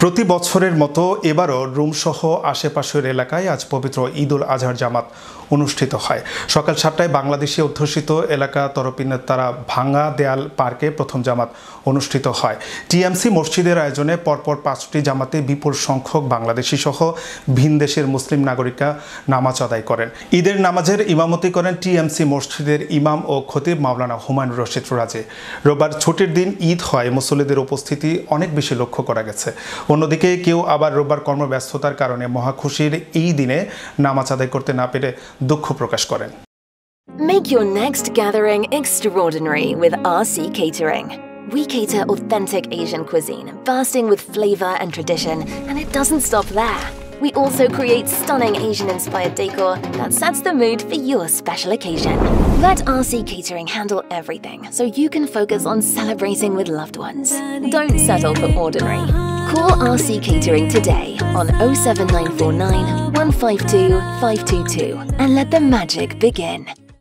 প্রতি বছরের মতো এবারও রুমসহ আশেপাশের এলাকায় আজ পবিত্র ঈদ উল আজহার জামাত অনুষ্ঠিত হয়। সকাল সাতটায় বাংলাদেশি অধ্যুষিত এলাকা তরপিনের তারা ভাঙ্গা দেয়াল পার্কে প্রথম জামাত অনুষ্ঠিত হয়। টিএমসি মসজিদের আয়োজনে পরপর পাঁচটি জামাতে বিপুল সংখ্যক বাংলাদেশি সহ ভিন দেশের মুসলিম নাগরিকরা নামাজ আদায় করেন। ঈদের নামাজের ইমামতি করেন টিএমসি মসজিদের ইমাম ও খতিব মাওলানা হুমায়ুন রশিদ রাজে। রোববার ছুটির দিন ঈদ হয়। মুসল্লিদের উপস্থিতি অনেক বেশি লক্ষ্য করা গেছে। অন্যদিকে কেউ আবার রোববার কর্মব্যস্ততার কারণে মহাখুশির এই দিনে নামাজ আদায় করতে না পেরে দুঃখ প্রকাশ করেন Make your next gathering extraordinary with RC Catering. We cater authentic Asian cuisine, bursting with flavor and tradition, and it doesn't stop there. We also create stunning Asian inspired decor that sets the mood for your special occasion. Let RC Catering handle everything so you can focus on celebrating with loved ones. Don't settle for ordinary. Call RC Catering today on 07949 152 522 and let the magic begin.